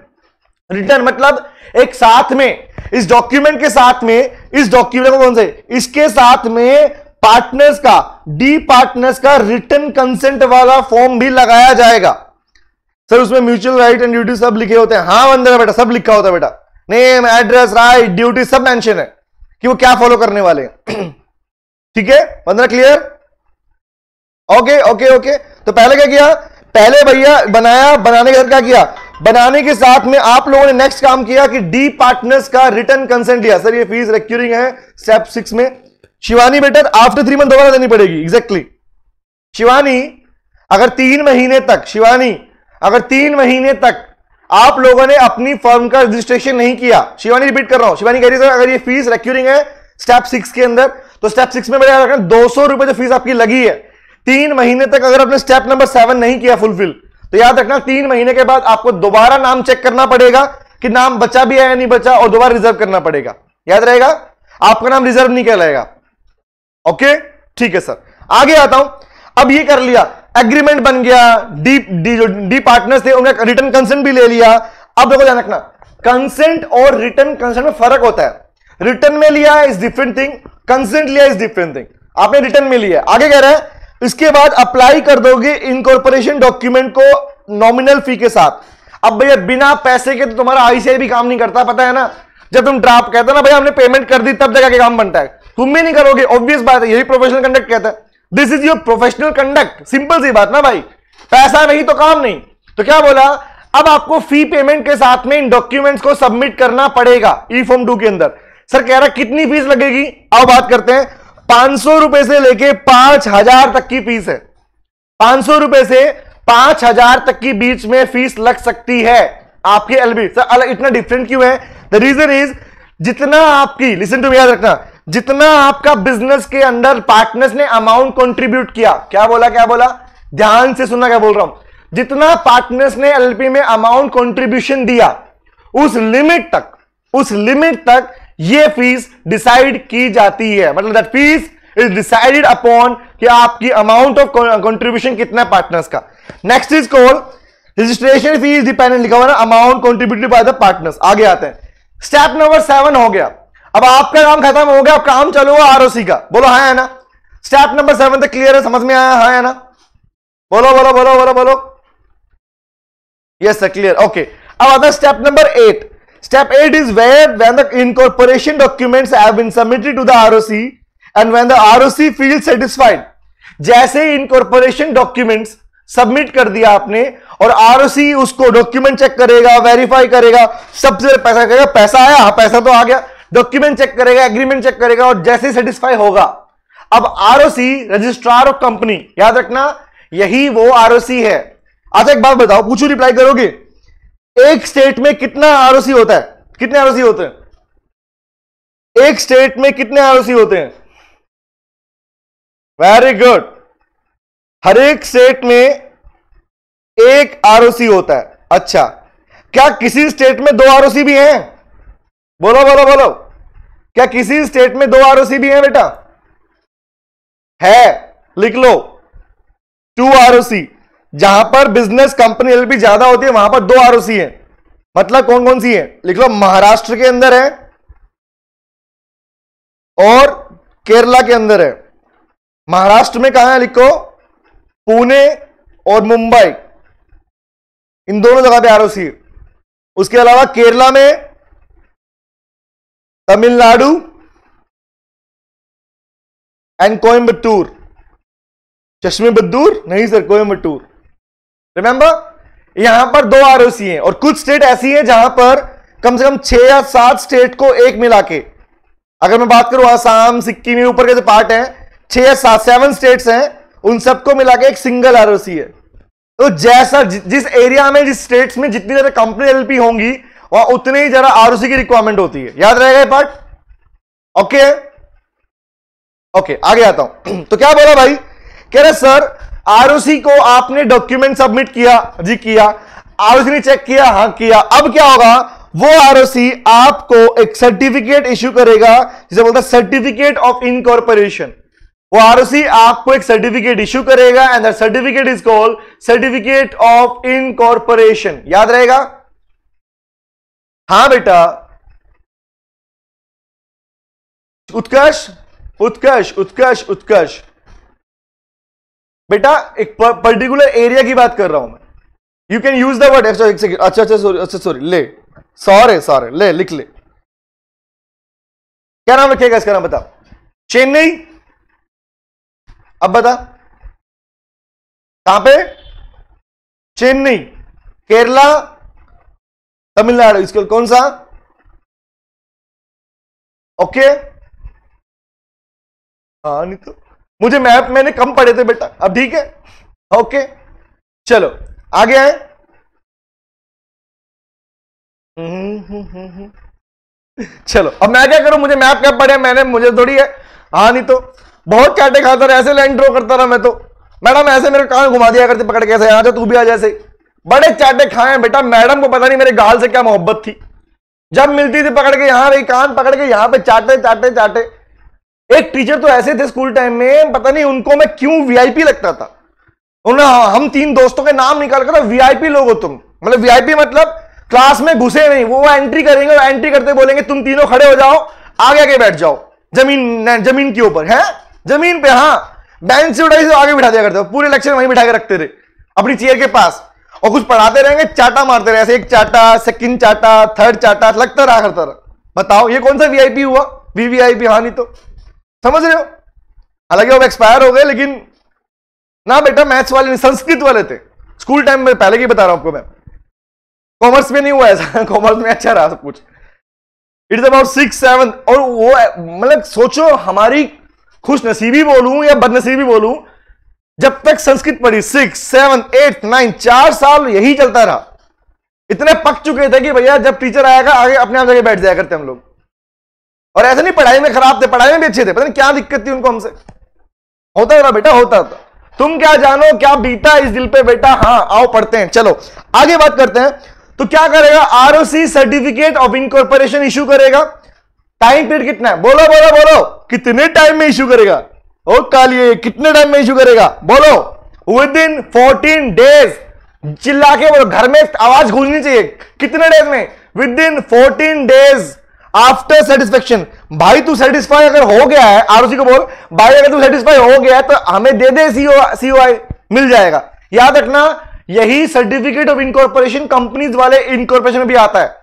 रिटर्न मतलब एक साथ में, इस डॉक्यूमेंट के साथ में, इस डॉक्यूमेंट को कौन से? इसके साथ में पार्टनर्स का डी पार्टनर्स का रिटर्न कंसेंट वाला फॉर्म भी लगाया जाएगा। सर उसमें म्यूचुअल राइट एंड ड्यूटी सब लिखे होते हैं। हाँ बंदर बेटा, सब लिखा होता है बेटा। नेम एड्रेस राइट ड्यूटी सब मेंशन है कि वो क्या फॉलो करने वाले हैं। ठीक है? बंदा क्लियर ओके ओके ओके तो पहले क्या किया? पहले भैया बनाया, बनाने के साथ क्या किया? बनाने के साथ में आप लोगों ने नेक्स्ट काम किया कि डी पार्टनर्स का रिटर्न कंसेंट लिया। सर ये फ़ीस रिक्यूरिंग है स्टेप सिक्स में। Shivani better after three month दोबारा देनी पड़ेगी। Exactly exactly. शिवानी, अगर तीन महीने तक, शिवानी, अगर तीन महीने तक आप लोगों ने अपनी फर्म का रजिस्ट्रेशन नहीं किया। शिवानी रिपीट कर रहा हूँ। शिवानी कह रही है अगर ये फ़ीस रेक्यूरिंग है स्टेप सिक्स के अंदर तो स्टेप सिक्स में मेरे दो सौ रुपए जो फ़ीस आपकी लगी है तीन महीने तक अगर आपने स्टेप नंबर सेवन नहीं किया फुलफिल तो याद रखना, तीन महीने के बाद आपको दोबारा नाम चेक करना पड़ेगा कि नाम बचा भी है या नहीं बचा, और दोबारा रिज़र्व करना पड़ेगा। याद रहेगा? आपका नाम रिज़र्व नहीं कहलाएगा। ओके ठीक है सर आगे आता हूँ। अब ये कर लिया। एग्रीमेंट बन गया। डी डी जो डी पार्टनर्स थे उन्हें रिटर्न कंसेंट भी ले लिया। अब देखो, ध्यान रखना। कंसेंट और रिटर्न कंसेंट में फ़र्क होता है। रिटर्न में लिया इज़ डिफरेंट थिंग कंसेंट लिया इज़ डिफरेंट थिंग आपने रिटर्न में लिया आगे कह रहा है इसके बाद अप्लाई कर दोगे इनकॉर्पोरेशन डॉक्यूमेंट को नॉमिनल फ़ी के साथ। अब भैया, बिना पैसे के तो तुम्हारा आईसीआई भी काम नहीं करता, पता है ना? जब तुम ड्राफ्ट कहते ना, भैया, हमने पेमेंट कर दी, तब जाके काम बनता है। तुम भी नहीं करोगे ऑब्वियस बात है, यही प्रोफेशनल कंडक्ट कहता है। This is your professional conduct simple सी बात ना भाई। पैसा नहीं तो काम नहीं। तो क्या बोला? अब आपको फ़ी पेमेंट के साथ में इन डॉक्यूमेंट्स को सबमिट करना पड़ेगा ई फॉर्म टू के अंदर। सर, कह रहा कितनी फ़ीस लगेगी? अब बात करते हैं। पाँच सौ रुपए से लेके पाँच हज़ार तक की फ़ीस है। पाँच सौ रुपए से पाँच हज़ार तक की बीच में फ़ीस लग सकती है आपके एलबी सर अलग इतना डिफरेंट क्यों है? द रीजन इज़ जितना आपकी लिसन टू याद रखना, जितना आपका बिज़नेस के अंदर पार्टनर्स ने अमाउंट कंट्रीब्यूट किया, क्या बोला क्या बोला? ध्यान से सुनना क्या बोल रहा हूँ। जितना पार्टनर्स ने एलपी में अमाउंट कंट्रीब्यूशन दिया, उस लिमिट तक, उस लिमिट तक ये फ़ीस डिसाइड की जाती है। मतलब that fees is decided upon कि आपकी अमाउंट ऑफ़ कंट्रीब्यूशन कितना पार्टनर्स का। Next is call registration fees dependent लिखा हुआ ना amount contributed by the partners आगे आते हैं। स्टेप नंबर सेवन हो गया। अब आपका काम खत्म हो गया, अब काम चालू आरओसी का। बोलो हाँ है ना? स्टेप नंबर सेवन तक क्लियर है, समझ में आया? हाँ है ना? बोलो बोलो बोलो बोलो बोलो। यस सर क्लियर ओके अब आता step number eight step eight is where when the incorporation documents have been submitted to the ROC and when the ROC feel satisfied जैसे इनकॉर्पोरेशन डॉक्यूमेंट्स सबमिट कर दिया आपने और आरओसी उसको document check करेगा verify करेगा, सबसे पैसा करेगा, पैसा आया हाँ पैसा तो आ गया। डॉक्यूमेंट चेक करेगा एग्रीमेंट चेक करेगा और जैसे सेटिस्फाई होगा। अब आरओसी रजिस्ट्रार ऑफ़ कंपनी याद रखना, यही वो आरओसी है। अच्छा एक बात बताओ, पूछो रिप्लाई करोगे? एक स्टेट में कितना आरओसी होता है? कितने आरओसी होते हैं? एक स्टेट में कितने आरओसी होते हैं? वेरी गुड हर एक स्टेट में एक आरओसी होता है। अच्छा। क्या किसी स्टेट में दो आरओसी भी हैं? बोलो बोलो बोलो। क्या किसी स्टेट में दो आरओसी भी हैं बेटा? है। लिख लो। टू आरओसी जहाँ पर बिज़नेस कंपनी एलपी ज़्यादा होती है, वहाँ पर दो आरओसी है। मतलब कौन कौन सी है? लिख लो, महाराष्ट्र के अंदर है और केरला के अंदर है। महाराष्ट्र में कहा है, लिखो? पुणे और मुंबई। इन दोनों जगह पे आर आरओसी उसके अलावा केरला में तमिलनाडु एंड कोयम्बटूर चश्मे बद्दूर? नहीं सर कोयम्बटूर रिमेंबर यहाँ पर दो आरओसी हैं और कुछ स्टेट ऐसी हैं जहाँ पर कम से कम छह या सात स्टेट को एक मिला के। अगर मैं बात करूँ आसाम सिक्किम ऊपर के जो पार्ट है छह या सात सेवन स्टेट्स हैं उन सबको मिला के एक सिंगल आरओसी है। तो जैसा जि, जिस एरिया में जिस स्टेट्स में जितनी ज़्यादा कंपनी एलपी होंगी वहाँ उतने ही जरा आरओसी की रिक्वायरमेंट होती है। याद रहेगा ये पार्ट ओके ओके आगे आता हूँ। तो क्या बोला भाई? कह रहे सर आरओसी को आपने डॉक्यूमेंट सबमिट किया, जी किया। आरओसी ने चेक किया हाँ किया। अब क्या होगा? वो आरओसी आपको एक सर्टिफिकेट इश्यू करेगा, जिसे बोलता है सर्टिफिकेट ऑफ़ इनकॉर्पोरेशन वो आरओसी आपको एक सर्टिफिकेट इश्यू करेगा and that certificate is called certificate of incorporation याद रहेगा? हाँ बेटा। उत्कर्ष उत्कर्ष उत्कर्ष उत्कर्ष। बेटा, एक पर्टिकुलर एरिया की बात कर रहा हूँ मैं। You can use the word अच्छा एक सेकेंड अच्छा अच्छा सॉरी अच्छा सॉरी ले। सॉरी सॉरी ले, लिख ले। क्या नाम रखेगा इसका, नाम बताओ। चेन्नई? अब बता। कहाँ पे? चेन्नई। केरला? तमिलनाडु। इसके कौन सा? ओके। हाँ नहीं तो। मुझे मैप मैंने कम पढ़े थे बेटा। अब ठीक है? ओके चलो, आगे आए। चलो, अब मैं क्या करूँ? मुझे मैप क्या पढ़े, मैंने, मुझे थोड़ी है। हाँ नहीं तो। बहुत चाटे खाता रहा, ऐसे लाइन ड्रॉ करता रहा मैं तो। मैडम ऐसे मेरे कान घुमा दिया करती, पकड़ कैसे आ जा तू भी आ जैसे। बड़े चाटे खाए बेटा। मैडम को पता नहीं मेरे गाल से क्या मोहब्बत थी। जब मिलती थी पकड़ के यहाँ रही कान पकड़ के यहाँ पे चाटे चाटे चाटे। एक टीचर तो ऐसे थे स्कूल टाइम में, पता नहीं उनको मैं क्यों वीआईपी लगता था। उन्होंने हम तीन दोस्तों के नाम निकाल कर वीआईपी लोग हो तुम। मतलब वीआईपी मतलब क्लास में घुसे नहीं, वो एंट्री करेंगे और एंट्री करते बोलेंगे, तुम तीनों खड़े हो जाओ, आगे आगे बैठ जाओ। ज़मीन ज़मीन के ऊपर, है? ज़मीन पे हाँ। बेंच से उठाई से आगे बिठा दिया करते हो, पूरे लेक्चर वहीं बिठा के रखते थे, अपनी चेयर के पास। और कुछ पढ़ाते रहेंगे, चाटा मारते रहे, ऐसे एक चाटा सेकंड चाटा थर्ड चाटा, लगता रहा करता रहा। बताओ, ये कौन सा वीआईपी हुआ? वीवीआईपी हाँ नहीं तो। समझ रहे हो? हालाँकि वो एक्सपायर हो गए, लेकिन ना बेटा मैथ्स वाले नहीं, संस्कृत वाले थे। स्कूल टाइम में पहले की बता रहा हूँ आपको मैं। कॉमर्स में नहीं हुआ ऐसा। कॉमर्स में अच्छा रहा सब कुछ। इट्स अबाउट सिक्स सेवन और वो मतलब सोचो, हमारी खुश नसीबी बोलूँ या बदनसीबी बोलूँ, जब तक संस्कृत पढ़ी सिक्स सेवन एट नाइन चार साल यही चलता रहा। इतने पक चुके थे कि भैया, जब टीचर आएगा, आगे अपने आप जगह बैठ जाया करते हम लोग। और ऐसा नहीं, पढ़ाई में खराब थे, पढ़ाई में भी अच्छे थे, पता नहीं क्या दिक्कत थी उनको हमसे। होता था बेटा, होता था तुम क्या जानो, क्या बीता इस दिल पे बेटा? हाँ आओ पढ़ते हैं, चलो। आगे बात करते हैं। तो क्या करेगा? ROC certificate of incorporation issue करेगा। टाइम पीरियड कितना है? बोलो बोलो बोलो। कितने टाइम में इशू करेगा? ओ, कालिए, कितने टाइम में इशू करेगा? बोलो। विद इन फोर्टीन डेज़ चिल्ला के बोलो, घर में आवाज़ गूंजनी चाहिए। कितने डेज़ में? Within fourteen days after satisfaction भाई, तू सेटिस्फाई अगर हो गया है आरओसी को बोल, भाई, अगर तू सेटिस्फाई हो गया है तो हमें दे दे सीओ सीओआई मिल जाएगा। याद रखना, यही सर्टिफिकेट ऑफ़ इनकॉर्पोरेशन कंपनीज़ वाले इनकॉर्पोरेशन में भी आता है।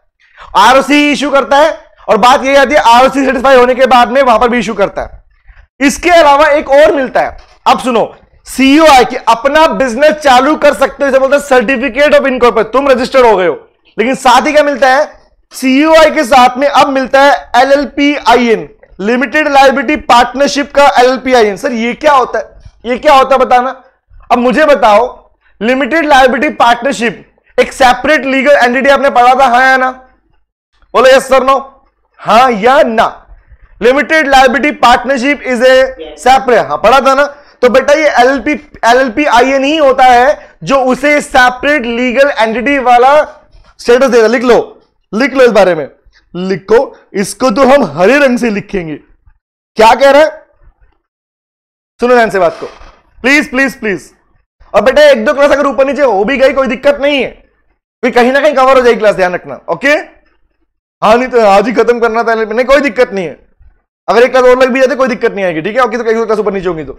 आरओसी इशू करता है, और बात यही आती है आरओसी सेटिस्फाई होने के बाद में वहाँ पर भी इश्यू करता है। इसके अलावा एक और मिलता है। अब सुनो सीईओ आई कि अपना बिज़नेस चालू कर सकते हो, इसे बोलते हैं सर्टिफिकेट ऑफ़ इनकॉर्पोरेट तुम रजिस्टर्ड हो गए हो। लेकिन साथ ही क्या मिलता है? सीईओ आई के साथ में अब मिलता है LLP IN limited liability partnership का एलएलपी आईएन सर, ये क्या होता है? ये क्या होता है बताना? अब मुझे बताओ लिमिटेड लाइबिलिटी पार्टनरशिप एक सेपरेट लीगल एंटिटी आपने पढ़ा था हाँ या ना? बोलो यस सर नो हाँ या ना? Limited liability partnership is a separate हाँ पढ़ा था ना? तो बेटा ये एलएलपी एलएलपी आईएन ही होता है जो उसे सेपरेट लीगल एंटिटी वाला स्टेटस देगा लिख लो। लिख लो इस बारे में। लिखो, इसको तो हम हरे रंग से लिखेंगे। क्या कह रहा सुनो ध्यान से बात को। Please please please. और बेटा, एक दो क्लास अगर ऊपर नीचे हो भी गई, कोई दिक्कत नहीं है। फिर कहीं ना कहीं कवर हो जाएगी क्लास ध्यान रखना ओके हाँ नहीं तो आज ही खत्म करना था, नहीं, कोई दिक्कत नहीं है। अगर एक क्लास और लग भी जाते, कोई दिक्कत नहीं आएगी, ठीक है? ओके तो कहीं क्लास ऊपर नीचे होगी तो।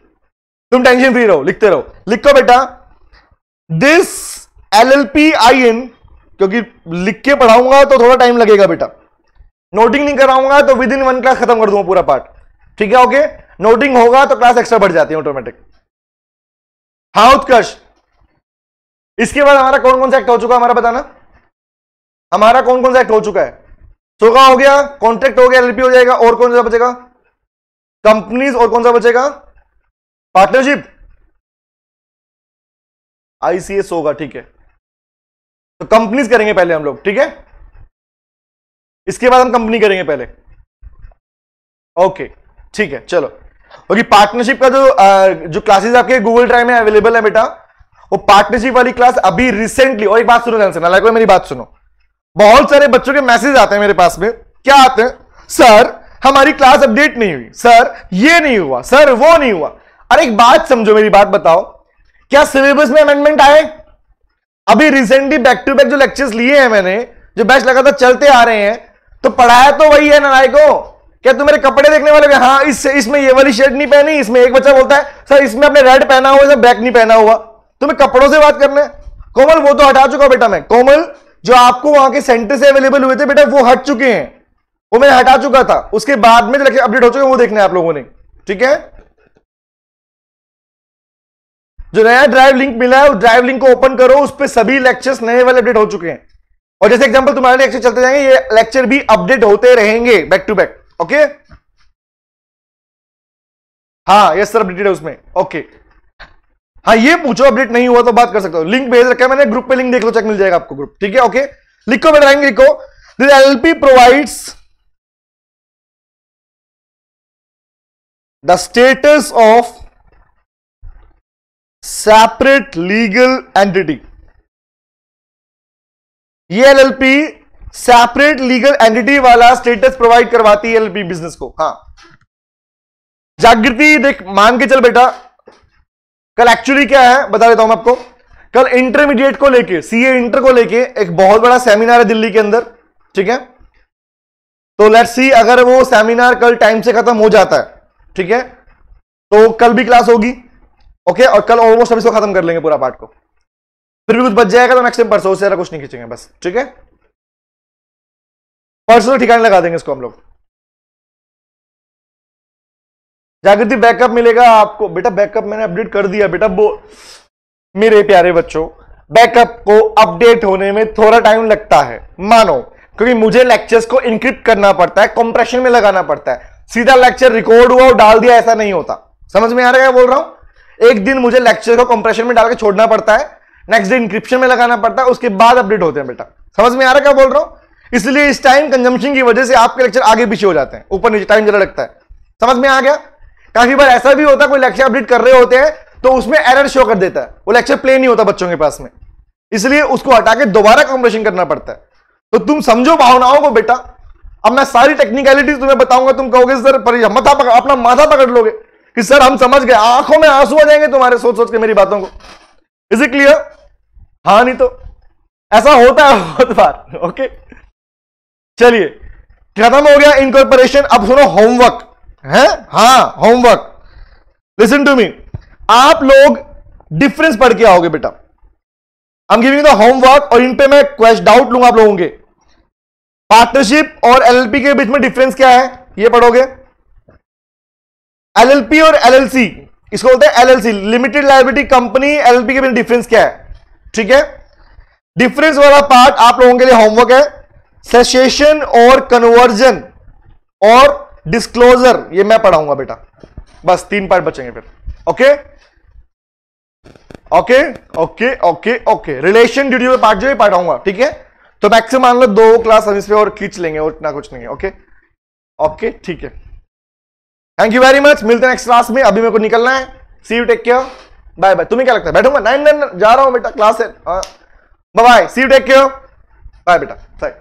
तुम टेंशन फ्री रहो, लिखते रहो। लिखो बेटा this L L P I N क्योंकि लिख के पढ़ाऊँगा तो थोड़ा टाइम लगेगा बेटा। नोटिंग नहीं कराऊँगा तो विद इन वन क्लास खत्म कर दूँगा पूरा पार्ट ठीक है ओके नोटिंग होगा तो क्लास एक्स्ट्रा बढ़ जाती है ऑटोमेटिक हाँ उत्कर्ष। इसके बाद हमारा कौन कौन सा एक्ट हो चुका है हमारा बताना? हमारा कौन कौन सा एक्ट हो चुका है? सोगा हो गया? कॉन्ट्रैक्ट हो गया एलपी हो जाएगा, और कौन सा बचेगा? कंपनीज़ और कौन सा बचेगा? पार्टनरशिप आईसीएस होगा, ठीक है। तो कंपनीज़ करेंगे पहले हम लोग ठीक है? इसके बाद हम कंपनी करेंगे पहले। ओके ठीक है चलो। क्योंकि पार्टनरशिप का जो आ, जो क्लासेस आपके गूगल ड्राइव में अवेलेबल है बेटा वो पार्टनरशिप वाली क्लास अभी रिसेंटली और एक बात सुनो ध्यान से ना मेरी बात सुनो। बहुत सारे बच्चों के मैसेज आते हैं मेरे पास में। क्या आते हैं? सर हमारी क्लास अपडेट नहीं हुई। सर ये नहीं हुआ। सर वो नहीं हुआ। अरे एक बात समझो मेरी बात बताओ। क्या सिलेबस में अमेंडमेंट आए? अभी रिसेंटली बैक टू बैक जो लेक्चर्स लिए हैं मैंने, जो बैच लगातार चलते आ रहे हैं तो पढ़ाया तो वही है नाराय को। क्या तुम मेरे कपड़े देखने वाले हाँ? इस, इसमें ये वाली शर्ट नहीं पहनी, इसमें एक बच्चा बोलता है, सर, इसमें अपने रेड पहना हुआ ब्लैक नहीं पहना हुआ। तुम्हें कपड़ों से बात करना है? कोमल, वो तो हटा चुका बेटा मैं। कोमल, जो आपको वहाँ के सेंटर से अवेलेबल हुए थे बेटा, वो हट चुके हैं। वो मैं हटा चुका था। उसके बाद में जो अपडेट हो चुके हैं, वो देखना है आप लोगों ने। ठीक है? जो नया ड्राइव लिंक मिला है, उस ड्राइव लिंक को ओपन करो, उस पर सभी लेक्चर्स नए वाले अपडेट हो चुके हैं। और जैसे एग्जांपल तुम्हारे लेक्चर चलते जाएँगे, ये लेक्चर भी अपडेट होते रहेंगे बैक टू बैक ओके हाँ यस सर अपडेटेड है उसमें ओके हाँ ये पूछो अपडेट नहीं हुआ तो बात कर सकते हो। लिंक भेज रखा है मैंने ग्रुप पे लिंक देख लो चेक मिल जाएगा आपको ग्रुप ठीक है ओके लिखो मैं ड्राइंग लिखो। This LLP provides the status of separate legal entity ये एलएलपी सेपरेट लीगल एंटिटी वाला स्टेटस प्रोवाइड करवाती है एलएलपी बिज़नेस को। हाँ। जागृति, देख, मान के चल बेटा। कल एक्चुअली क्या है, बता देता हूँ मैं आपको। कल इंटरमीडिएट को लेके सीए इंटर को लेके एक बहुत बड़ा सेमिनार है दिल्ली के अंदर। ठीक है? तो लेट्स सी अगर वो सेमिनार कल टाइम से खत्म हो जाता है, ठीक है? तो कल भी क्लास होगी। ओके और कल ऑलमोस्ट इसको खत्म कर लेंगे पूरा पार्ट को। फिर भी कुछ बच जाएगा तो मैक्सिमम परसों से कुछ नहीं खींचेंगे, बस, ठीक है? परसों ठिकाने लगा देंगे इसको हम लोग। जागृति बैकअप मिलेगा आपको। बेटा बैकअप मैंने अपडेट कर दिया। बेटा, वो, मेरे प्यारे बच्चों बैकअप को अपडेट होने में थोड़ा टाइम लगता है। मानो, क्योंकि मुझे लेक्चर्स को इंक्रिप्ट करना पड़ता है कंप्रेशन में लगाना पड़ता है। सीधा लेक्चर रिकॉर्ड हुआ और डाल दिया, ऐसा नहीं होता। समझ में आ रहा है बोल रहा हूँ? एक दिन मुझे लेक्चर को कंप्रेशन में डाल के छोड़ना पड़ता है नेक्स्ट डे इंक्रिप्शन में लगाना पड़ता है, उसके बाद अपडेट होते हैं बेटा। समझ में आ रहा क्या बोल रहा हूँ? इसलिए इस टाइम कंजम्पशन की वजह से आपके लेक्चर आगे पीछे हो जाते हैं, ऊपर नीचे टाइम जरा लगता है। समझ में आ गया? काफ़ी बार ऐसा भी होता है, कोई लेक्चर अपडेट कर रहे होते हैं तो उसमें एरर शो कर देता है। वो लेक्चर प्ले नहीं होता बच्चों के पास में। इसलिए उसको हटा के दोबारा कंप्रेशन करना पड़ता है। तो तुम समझो भावनाओं को बेटा। अब मैं सारी टेक्निकलिटीज तुम्हें बताऊँगा, तुम कहोगे, सर पकड़ अपना माथा पकड़ लोगे। कि सर, हम समझ गए। आँखों में आँसू आ जाएँगे तुम्हारे सोच सोच के मेरी बातों को। इज़ इट क्लियर हाँ नहीं तो। ऐसा होता है बहुत बार ओके चलिए, खत्म हो गया इनकॉर्पोरेशन अब सुनो होमवर्क है? हाँ होमवर्क लिसन टू मी आप लोग डिफरेंस पढ़ के आओगे बेटा। I am giving the homework और इन पे मैं क्वेश्चन डाउट लूँगा आप लोगों के। पार्टनरशिप और एलएलपी के बीच में डिफरेंस क्या है? ये पढ़ोगे? एलएलपी और एलएलसी, इसको बोलते हैं LLC limited liability company LLP के बीच डिफरेंस क्या है? ठीक है? डिफरेंस वाला पार्ट आप लोगों के लिए होमवर्क है। सेसेशन और कन्वर्जन और डिस्क्लोजर ये मैं पढ़ाऊँगा बेटा। बस तीन पार्ट बचेंगे फिर। Okay okay okay okay okay relation duty पे पार्ट जो है पढ़ाऊँगा। ठीक है? तो मैक्सिमम मान लो दो क्लास हम इस पे और खींच लेंगे और इतना कुछ नहीं है। ओके ओके ठीक है? थैंक यू वेरी मच मिलते हैं नेक्स्ट क्लास में. अभी मेरे को निकलना है. See you take care bye bye तुम्हें क्या लगता है? बैठूँगा? नाइन नाइन जा रहा हूँ बेटा क्लास है. Bye see you take care bye बेटा. बाय